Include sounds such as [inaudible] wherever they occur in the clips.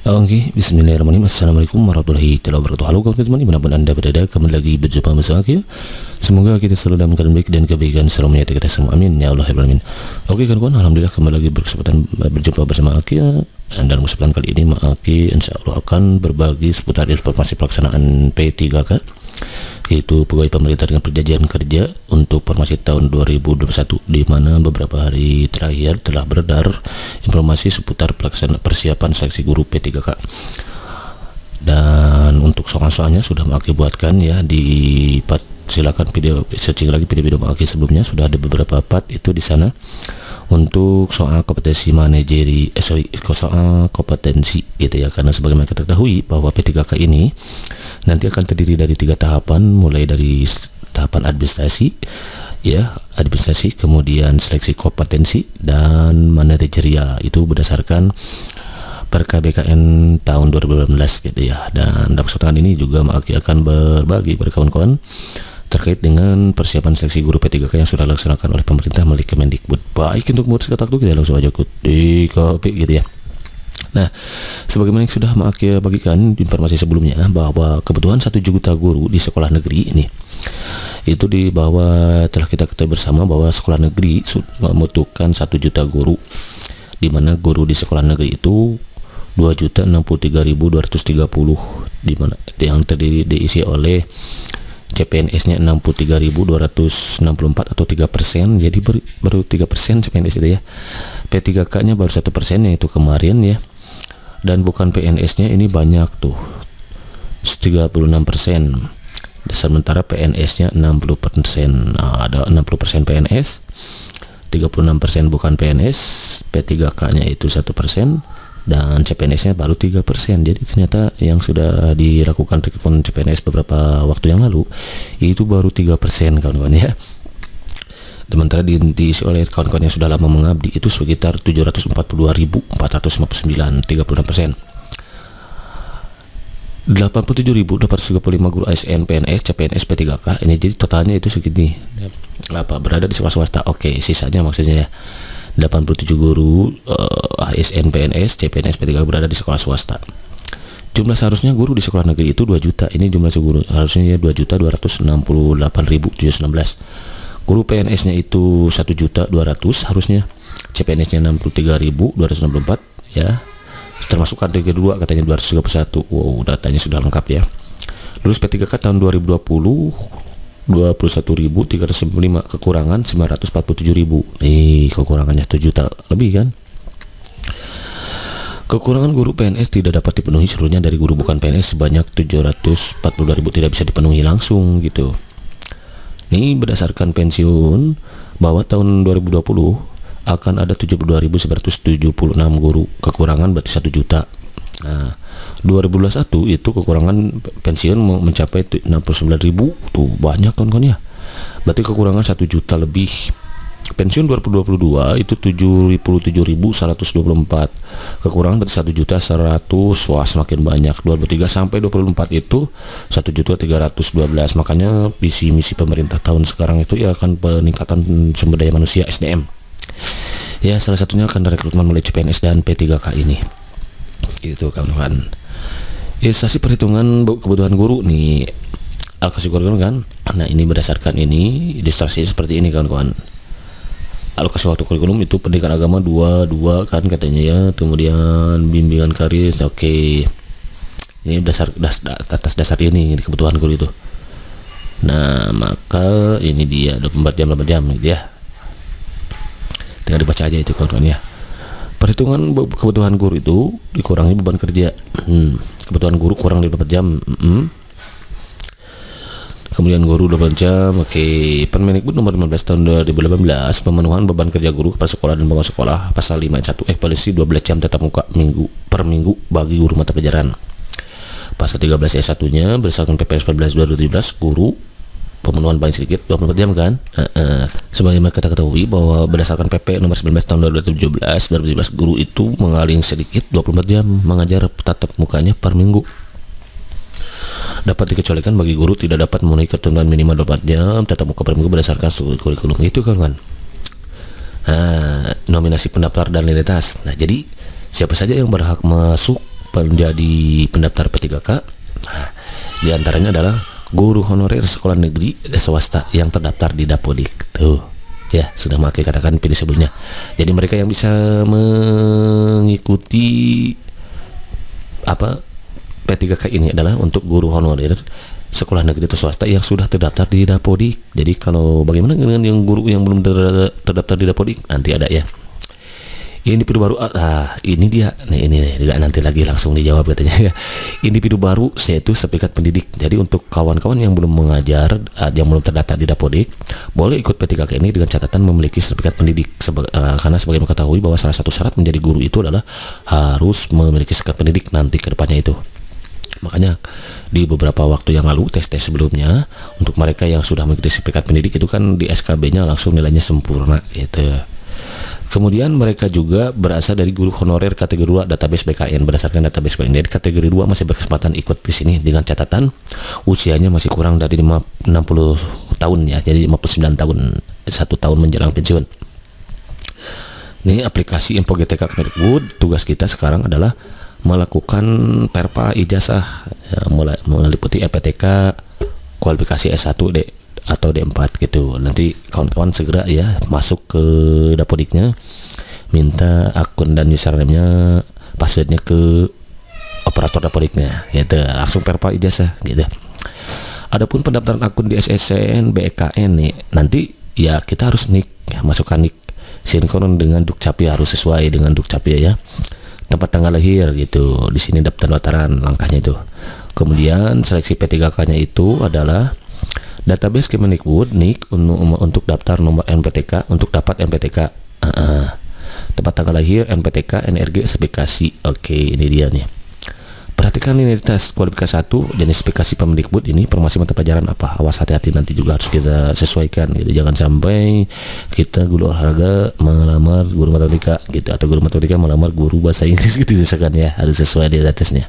Oke, bismillahirrahmanirrahim. Assalamualaikum warahmatullahi wabarakatuh. Halo kawan teman di mana pun anda berada Kembali lagi berjumpa bersama aku Semoga kita selalu dalam keadaan baik dan kebaikan Selalu menyertai kita semua, amin. Ya Allah, ya Alamin. Oke kawan-kawan, Alhamdulillah kembali lagi berkesempatan berjumpa bersama Aki. Dan kesempatan kali ini Aki insya Allah akan berbagi seputar informasi pelaksanaan P3K yaitu pegawai pemerintah dengan perjanjian kerja untuk formasi tahun 2021 di mana beberapa hari terakhir telah beredar informasi seputar pelaksanaan persiapan seleksi guru P3K dan untuk soal-soalnya sudah mengakibatkan ya di part silakan video searching lagi video-video Maki sebelumnya. Sudah ada beberapa part itu di sana untuk soal kompetensi manajeri eh, sorry soal kompetensi gitu ya. Karena sebagaimana kita ketahui bahwa P3K ini nanti akan terdiri dari tiga tahapan mulai dari tahapan administrasi ya administrasi kemudian seleksi kompetensi dan manajerial. Itu berdasarkan per KBKN tahun 2018 gitu ya. Dan dalam kesempatan ini juga akan berbagi pada kawan-kawan terkait dengan persiapan seleksi guru P3K yang sudah dilaksanakan oleh pemerintah melalui Kemendikbud. Baik untuk murid kata kita langsung aja di kopi gitu ya. Nah, sebagaimana yang sudah Maki bagikan informasi sebelumnya bahwa kebutuhan satu juta guru di sekolah negeri ini itu di bahwa telah kita ketahui bersama bahwa sekolah negeri membutuhkan satu juta guru di mana guru di sekolah negeri itu dua juta enam puluh tiga ribu dua ratus tiga puluh di mana yang terdiri diisi oleh CPNS-nya 63.264 atau 3 persen. Jadi ber, baru 3 persen CPNS itu ya. P3K-nya baru satu persen yaitu kemarin ya. Dan bukan PNS-nya ini banyak tuh. 36 persen. Sementara PNS-nya 60 persen. Nah, ada 60 persen PNS 36 persen bukan PNS P3K-nya itu satu persen dan CPNS-nya baru 3%. Jadi ternyata yang sudah dilakukan rekrutmen CPNS beberapa waktu yang lalu itu baru 3% kawan-kawan ya. Sementara di, diisi oleh kawan-kawan yang sudah lama mengabdi itu sekitar 742.459, 36%. 87.235 guru ASN, PNS, CPNS, P3K ini jadi totalnya itu segini apa berada di swasta oke sisanya maksudnya ya 87 guru uh, ASN PNS CPNS P3 berada di sekolah swasta. Jumlah seharusnya guru di sekolah negeri itu 2 juta. Ini jumlah guru harusnya 2 juta 268 ribu 716 guru PNS nya itu 1 juta 200 harusnya CPNS nya 63 ribu 264 ya. Termasuk kategori kedua katanya 231 wow datanya sudah lengkap ya. Lulus P3K tahun 2020 21.395 kekurangan 947.000 nih kekurangannya 7 juta lebih kan Kekurangan guru PNS tidak dapat dipenuhi seluruhnya dari guru bukan PNS sebanyak 742.000 tidak bisa dipenuhi langsung gitu. Ini berdasarkan pensiun bahwa tahun 2020 akan ada 72.176 guru kekurangan berarti 1 juta. Nah, 2021 itu kekurangan pensiun mencapai 69.000 tuh banyak kan kan ya. Berarti kekurangan 1 juta lebih. Pensiun 2022 itu 77.124 kekurangan berarti 1 juta 100 wah semakin banyak. 2023 sampai 24 itu 1 juta 312 makanya visi misi pemerintah tahun sekarang itu ya akan peningkatan sumber daya manusia SDM ya salah satunya akan rekrutmen melalui CPNS dan P3K ini itu kawan-kawan Ilustrasi perhitungan kebutuhan guru nih. Alokasi kurikulum kan nah ini berdasarkan ini ilustrasi seperti ini kawan-kawan alokasi waktu kurikulum itu pendidikan agama dua dua kan katanya ya. Kemudian bimbingan karir oke. Okay. ini dasar das, atas dasar ini, ini kebutuhan guru itu. Nah maka ini dia 24 jam 24 jam gitu ya. Tinggal dibaca aja itu kawan-kawan ya perhitungan kebutuhan guru itu dikurangi beban kerja hmm, kebutuhan guru kurang 24 jam hmm. kemudian guru 24 jam oke okay. Permendikbud nomor 15 tahun 2018 pemenuhan beban kerja guru kepada sekolah dan bangsa sekolah pasal 51 eh polisi 12 jam tetap muka minggu per minggu bagi guru mata pelajaran pasal 13 ayat 1 nya berdasarkan PPS 14 2017 guru pemenuhan paling sedikit 24 jam kan? Uh, uh. sebagaimana kita ketahui bahwa berdasarkan PP nomor 19 tahun 2017 2017 guru itu mengaling sedikit 24 jam mengajar tatap mukanya per minggu. Dapat dikecualikan bagi guru tidak dapat memenuhi ketentuan minimal 24 jam tatap muka per minggu berdasarkan kurikulum. Itu kan kan? Nah, nominasi pendaftar dan identitas nah jadi siapa saja yang berhak masuk menjadi pendaftar P3K nah, di antaranya adalah guru honorer sekolah negeri swasta yang terdaftar di Dapodik tuh ya sudah makai katakan pilih sebelumnya jadi mereka yang bisa mengikuti apa P3K ini adalah untuk guru honorer sekolah negeri atau swasta yang sudah terdaftar di Dapodik. Jadi kalau bagaimana dengan yang guru yang belum terdaftar di Dapodik nanti ada ya. Individu baru ah ini dia nih ini tidak nanti lagi langsung dijawab katanya ya. Individu baru yaitu sepikat pendidik. Jadi untuk kawan-kawan yang belum mengajar ah, yang belum terdaftar di Dapodik boleh ikut P3K ini dengan catatan memiliki sertifikat pendidik Seba, uh, karena sebagai mengetahui bahwa salah satu syarat menjadi guru itu adalah harus memiliki sertifikat pendidik nanti ke depannya itu. Makanya di beberapa waktu yang lalu tes-tes sebelumnya untuk mereka yang sudah mengikuti sertifikat pendidik itu kan di SKB-nya langsung nilainya sempurna gitu. Kemudian mereka juga berasal dari guru honorer kategori 2 database BKN berdasarkan database BKN. Jadi kategori 2 masih berkesempatan ikut di sini dengan catatan usianya masih kurang dari 5, 60 tahun ya. Jadi 59 tahun, satu tahun menjelang pensiun. Ini aplikasi Info GTK Kemendikbud. Tugas kita sekarang adalah melakukan perpa ijazah ya, mulai meliputi EPTK kualifikasi S1 D atau D4 gitu. Nanti kawan-kawan segera ya masuk ke Dapodiknya minta akun dan username-nya passwordnya ke operator Dapodiknya gitu. Langsung perpa ijazah gitu. Adapun pendaftaran akun di SSN BKN nih nanti ya kita harus nik ya, masukkan nik sinkron dengan dukcapil harus sesuai dengan dukcapil ya tempat tanggal lahir gitu di sini daftar daftaran langkahnya itu kemudian seleksi P3K nya itu adalah database Kemendikbud NIK untuk daftar nomor NPTK untuk dapat NPTK uh -uh. tempat tanggal lahir NPTK NRG spesifikasi oke ini dia nih Perhatikan ini tes kualifikasi satu jenis spesifikasi Pemendikbud ini informasi mata pelajaran apa. Awas hati-hati nanti juga harus kita sesuaikan gitu. Jangan sampai kita guru olahraga melamar guru matematika gitu atau guru matematika melamar guru bahasa Inggris [laughs] gitu misalkan ya. Harus sesuai di tesnya.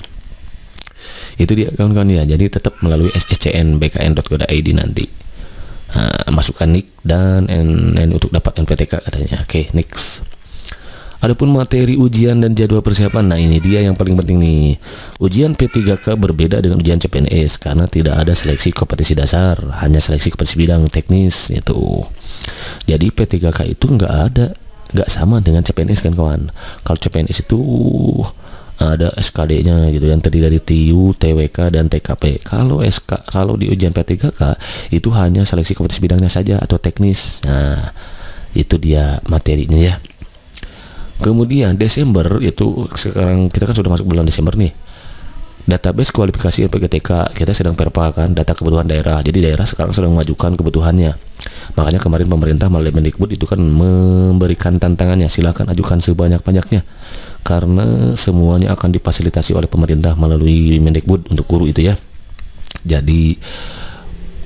Itu dia kawan-kawan ya. Jadi tetap melalui SCN bkn.go.id nanti. Nah, masukkan nick dan N, N untuk dapat NPTK katanya. Oke, okay, next. Adapun materi ujian dan jadwal persiapan, nah ini dia yang paling penting nih. Ujian P3K berbeda dengan ujian CPNS karena tidak ada seleksi kompetensi dasar, hanya seleksi kompetensi bidang teknis itu. Jadi P3K itu nggak ada, nggak sama dengan CPNS kan kawan. Kalau CPNS itu ada SKD-nya gitu yang terdiri dari TU, TWK dan TKP. Kalau SK kalau di ujian P3K itu hanya seleksi kompetensi bidangnya saja atau teknis. Nah, itu dia materinya ya. Kemudian Desember itu sekarang kita kan sudah masuk bulan Desember nih. Database kualifikasi LPGTK kita sedang perpakan data kebutuhan daerah. Jadi daerah sekarang sedang mengajukan kebutuhannya. Makanya kemarin pemerintah melalui Mendikbud itu kan memberikan tantangannya. Silakan ajukan sebanyak-banyaknya karena semuanya akan difasilitasi oleh pemerintah melalui Mendikbud untuk guru itu ya. Jadi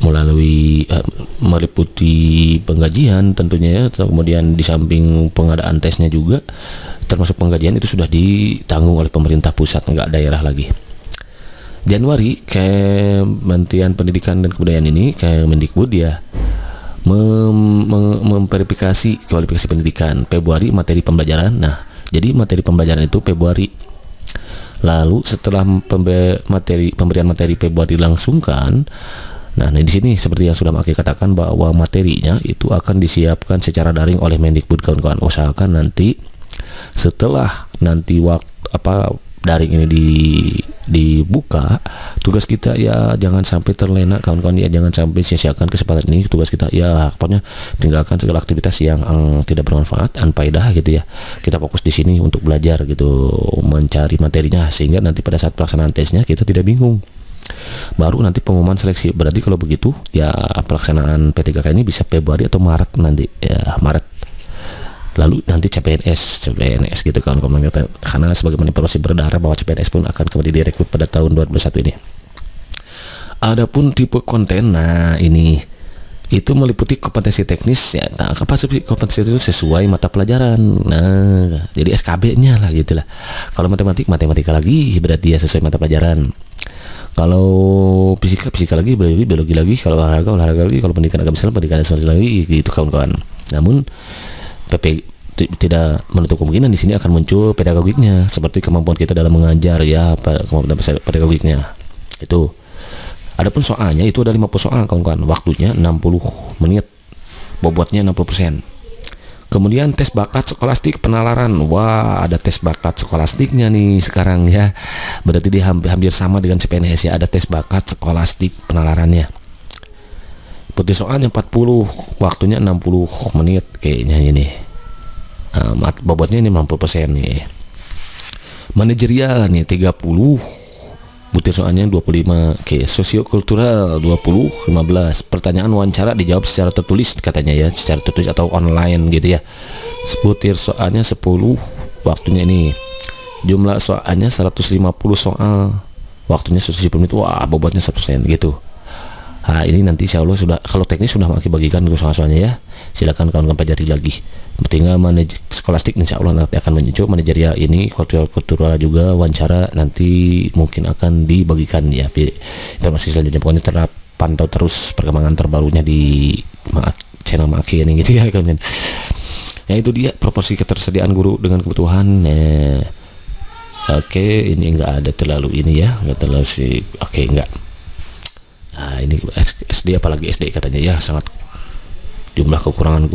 melalui uh, meliputi penggajian tentunya ya kemudian di samping pengadaan tesnya juga termasuk penggajian itu sudah ditanggung oleh pemerintah pusat enggak daerah lagi. Januari Kementerian Pendidikan dan Kebudayaan ini Kemendikbud ya mem memverifikasi kualifikasi pendidikan. Februari materi pembelajaran. Nah jadi materi pembelajaran itu Februari lalu setelah materi pemberian materi Februari langsungkan Nah, nah di sini seperti yang sudah Maki katakan bahwa materinya itu akan disiapkan secara daring oleh Mendikbud kawan-kawan. Usahakan nanti setelah nanti waktu apa daring ini di dibuka tugas kita ya jangan sampai terlena kawan-kawan ya jangan sampai sia-siakan kesempatan ini. Tugas kita ya pokoknya tinggalkan segala aktivitas yang um, tidak bermanfaat anpaidah gitu ya. Kita fokus di sini untuk belajar gitu mencari materinya sehingga nanti pada saat pelaksanaan tesnya kita tidak bingung. Baru nanti pengumuman seleksi. Berarti kalau begitu ya pelaksanaan P3K ini bisa Februari atau Maret nanti ya Maret lalu nanti CPNS CPNS gitu kan karena sebagaimana informasi berdarah bahwa CPNS pun akan kembali direkrut pada tahun 2021 ini. Adapun tipe konten nah ini itu meliputi kompetensi teknis ya nah kapasitas kompetensi itu sesuai mata pelajaran. Nah jadi SKB nya lah gitulah kalau matematik matematika lagi berarti ya sesuai mata pelajaran. Kalau fisika fisika lagi biologi biologi lagi kalau olahraga olahraga lagi kalau pendidikan agama Islam pendidikan Islam lagi gitu kawan-kawan. Namun PP tidak menutup kemungkinan di sini akan muncul pedagogiknya seperti kemampuan kita dalam mengajar ya kemampuan pedagogiknya itu adapun soalnya itu ada 50 soal kawan-kawan waktunya 60 menit bobotnya 60% Kemudian tes bakat skolastik penalaran. Wah, ada tes bakat skolastiknya nih sekarang ya. Berarti dia hampir, hampir sama dengan CPNS ya. Ada tes bakat skolastik penalarannya. Soalnya 40, waktunya 60 menit kayaknya ini. Um, bobotnya ini 50% nih. Manajerial nih 30 butir soalnya 25 oke sosiokultural 20 15 pertanyaan wawancara dijawab secara tertulis katanya ya secara tertulis atau online gitu ya. Butir soalnya 10 waktunya ini. Jumlah soalnya 150 soal. Waktunya 170 menit wah bobotnya 100% gitu Nah, ini nanti insya Allah sudah kalau teknis sudah makin bagikan untuk soal-soalnya ya. Silakan kawan-kawan pelajari lagi. Tinggal manaj skolastik insya Allah nanti akan menyucuk ya ini kultural kultural juga wawancara nanti mungkin akan dibagikan ya informasi selanjutnya pokoknya terap pantau terus perkembangan terbarunya di channel Maki ini gitu ya kalian. Ya itu dia proporsi ketersediaan guru dengan kebutuhan. Nah, Oke, ini enggak ada terlalu ini ya, enggak terlalu sih. Oke, okay, enggak. Nah, ini SD apalagi SD katanya. Ya sangat jumlah kekurangan